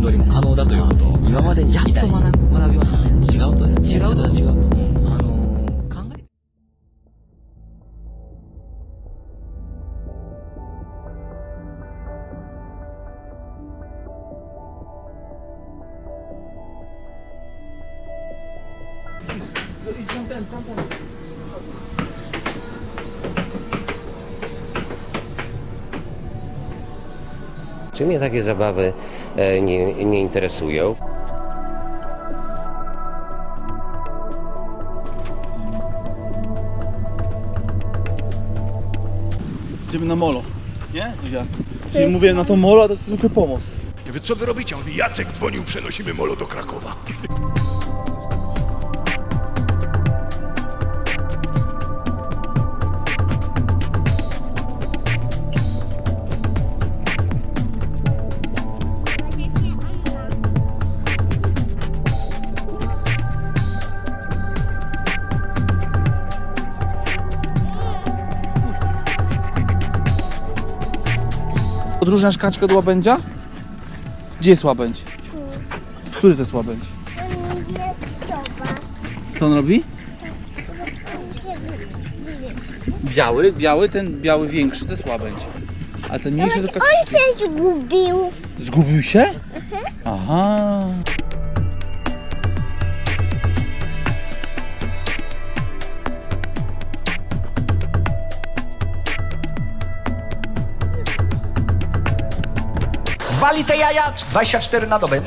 運動にも可能だということを今までやっと学学びましたね。違うと違うとは違うと takie zabawy e, nie, nie interesują? Idziemy na molo, nie? Ja. Czyli mówię na to molo, a to jest zwykły pomost. Ja mówię, co wy robicie? On mówi, Jacek dzwonił, przenosimy molo do Krakowa. Odróżniasz kaczkę od łabędzia? Gdzie jest łabędź? Który to jest łabędź? Co on robi? Biały, biały, ten biały większy to jest łabędź. A ten mniejszy to kaczka. On się zgubił. Zgubił się? Aha. Wali te jaja 24 na dobę.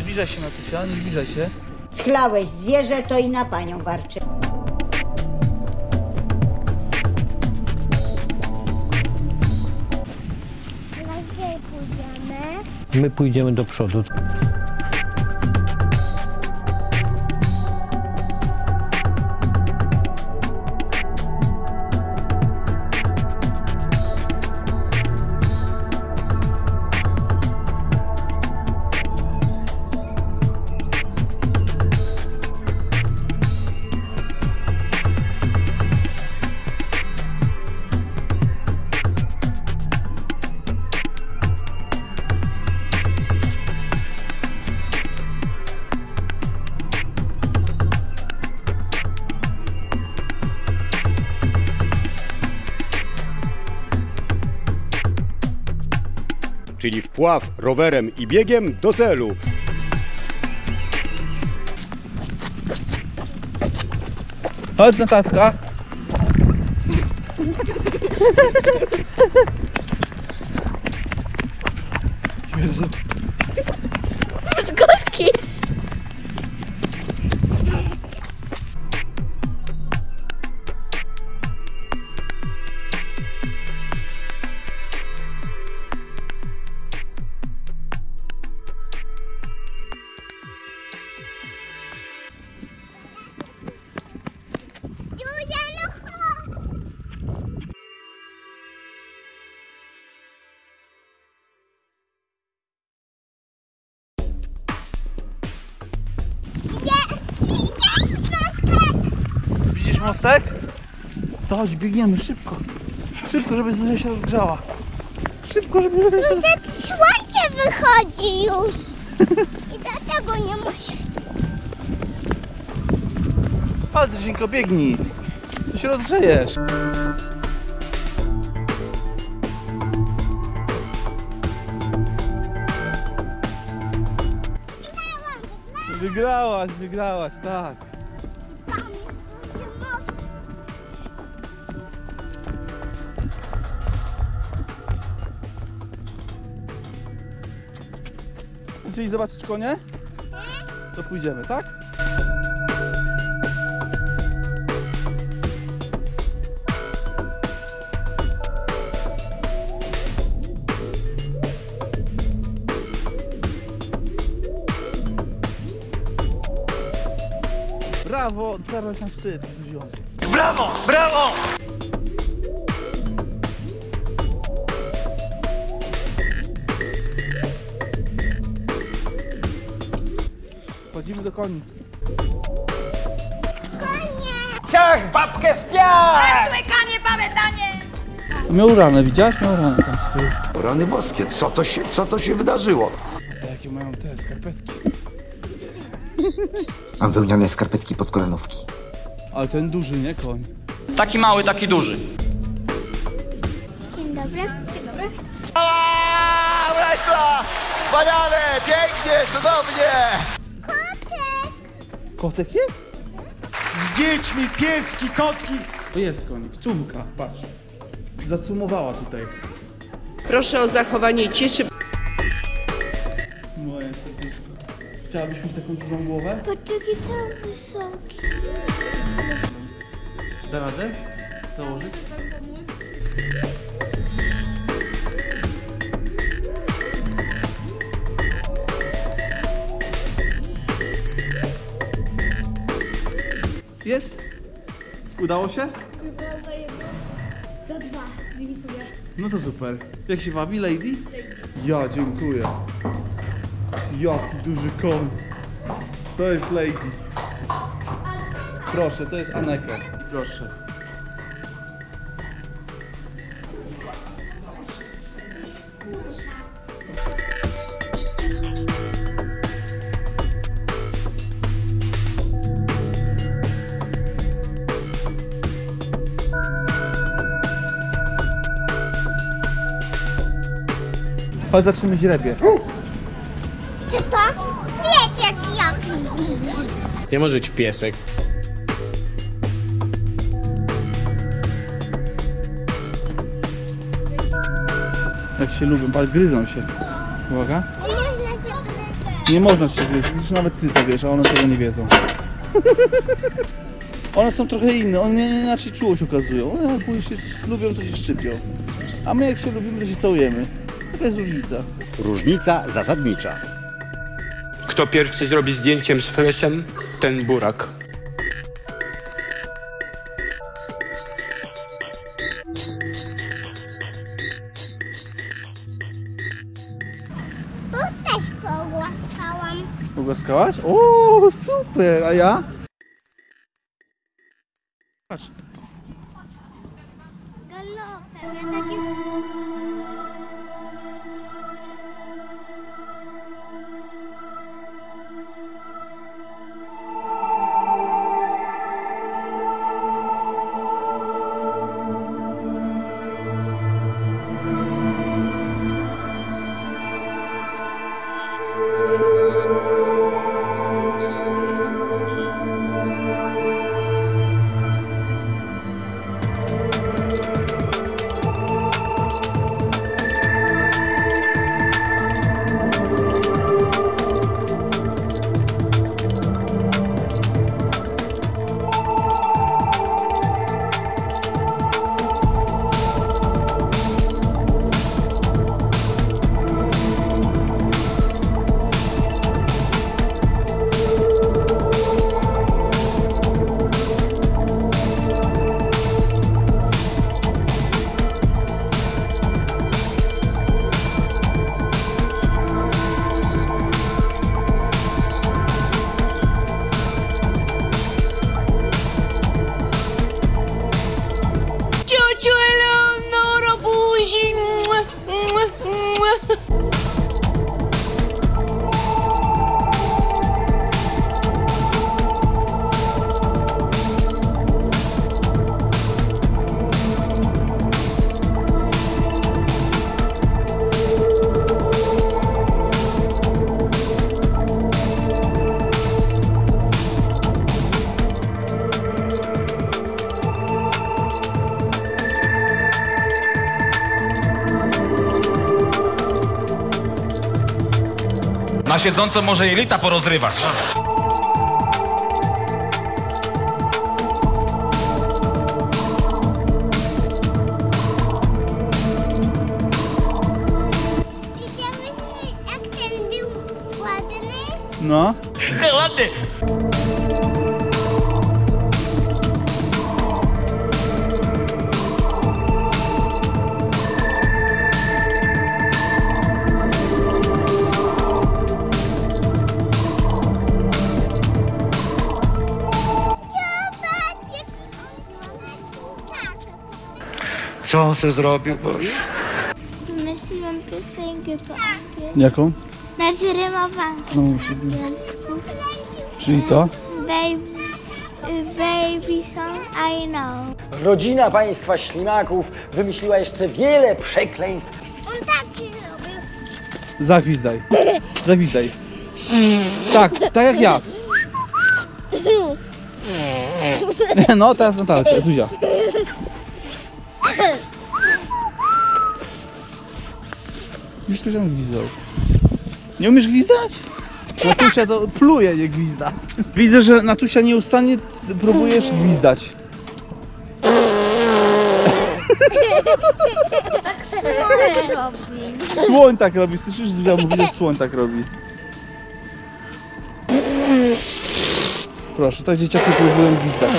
Zbliżaj się na tysia, nie zbliżaj się. Schlałeś zwierzę, to i na panią warczy. Pójdziemy? My pójdziemy do przodu. Czyli wpław rowerem i biegiem do celu. Chodź na mostek? To chodź, biegniemy szybko. Szybko, żeby Zuzia się rozgrzała. Szybko, żeby Zuzia się Zuzia, słońce wychodzi już. I dlatego nie ma się. Chodź, Zuzinko, biegnij. To się rozgrzejesz. Wygrałaś, wygrałaś, tak. Chcecie zobaczyć konie? To pójdziemy, tak? Prawo, teraz na szczyt. Brawo, brawo! Chodzimy do koni. Ciach, babkę w piach! Łykanie, pamiętanie! Miał ranę, widziałeś? Miał ranę tam z tyłu. Rany boskie, co to się, co to się wydarzyło? Jakie mają te skarpetki. Mam wełniane skarpetki pod kolanówki. Ale ten duży, nie koń. Taki mały, taki duży. Dzień dobry. Dzień dobry. Aaa, Wreszła! Wspaniale, pięknie, cudownie! Kotek jest? Z dziećmi, pieski, kotki. To jest konik. Cumka, patrz. Zacumowała tutaj. Proszę o zachowanie ciszy. Moje serduszko. Chciałabyś mieć taką dużą głowę? Poczeki tak wysoki. Da radę? Założyć? Jest? Udało się? Za dwa. Dziękuję. No to super. Jak się wabi, lady? Ja dziękuję. Jaki duży koń. To jest lady. Proszę, to jest Aneka. Proszę. Chodź, zaczniemy źrebie. Czy to? Wiecie jaki? Nie może być piesek. Jak się lubią, ale gryzą się. Uwaga. Nie można się gryźć. Nie można się gryźć, już nawet ty to wiesz, a one tego nie wiedzą. one są trochę inne, one inaczej czułość okazują. One się lubią, to się szczypią. A my jak się lubimy, to się całujemy. Taka jest różnica. Różnica zasadnicza. Kto pierwszy zrobi zdjęciem z fresem, ten burak. Tu też pogłaskałam. Pogłaskałaś? O, super! A ja? Na siedząco może jelita porozrywać. Widziałyśmy jak ten był ładny? No. Co on se zrobił, Boże? Wymyśliłam piosenkę po angielsku. Jaką? Znaczy rymowankę No, po angielsku. czyli co? Baby, baby song I know. Rodzina państwa ślimaków wymyśliła jeszcze wiele przekleństw. On tak ci robił. Zagwizdaj. Zagwizdaj. Tak, tak jak ja. No, teraz Natalka, Zuzia. Widzisz, to on gwizdał. Nie umiesz gwizdać? Natusia to pluje, nie gwizda. Widzę, że Natusia nieustannie próbujesz gwizdać. Co robi? Słoń tak robi, słyszysz? Zuzia mówi, że słoń tak robi. Proszę, tak dzieciaki próbują gwizdać.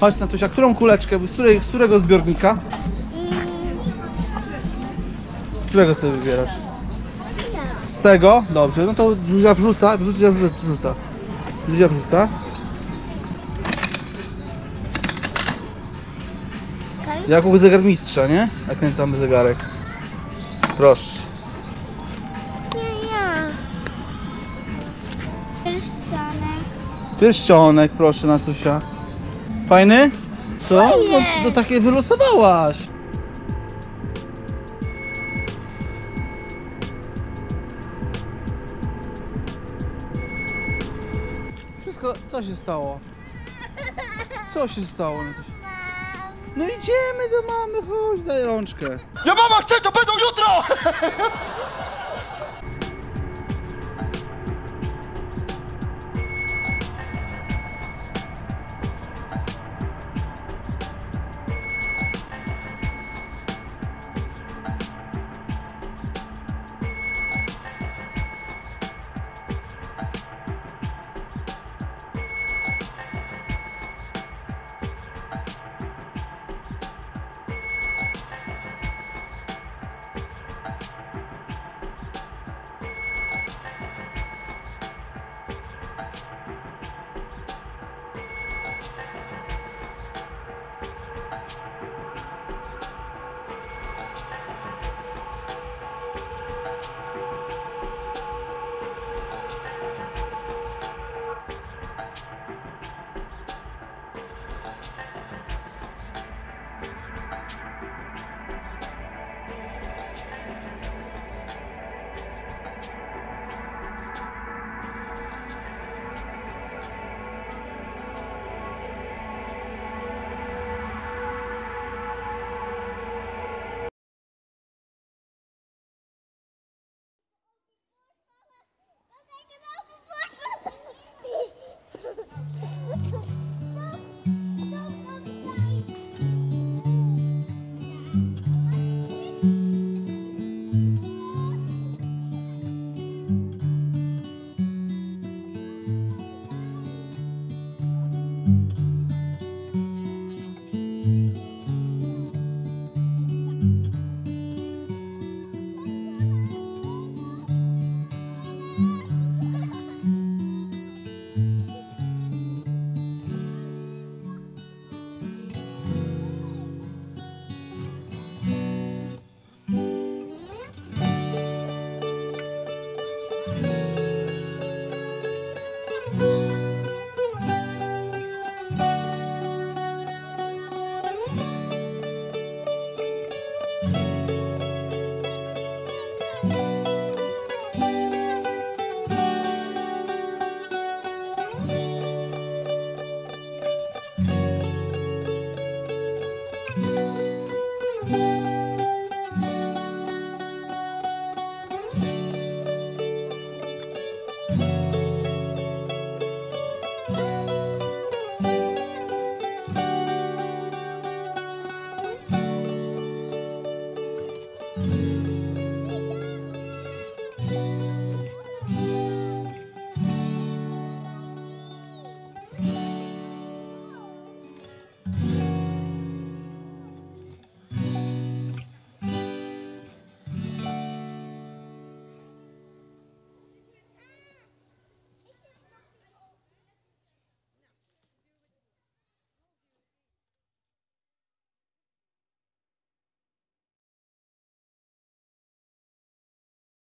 Chodź Natusia, którą kuleczkę, z, której, z którego zbiornika? Którego sobie wybierasz? Z tego? Dobrze, no to Zuzia wrzuca, Zuzia wrzuca. Zuzia wrzuca. Jakub zegarmistrza, nie? Nakręcamy zegarek. Proszę. Nie ja. Pierścionek. Pierścionek, proszę Natusia. Fajny? Co? No, no takie wylosowałaś. Wszystko, co się stało? Co się stało? No idziemy do mamy, chodź, daj rączkę. Ja mama chce, to będą jutro!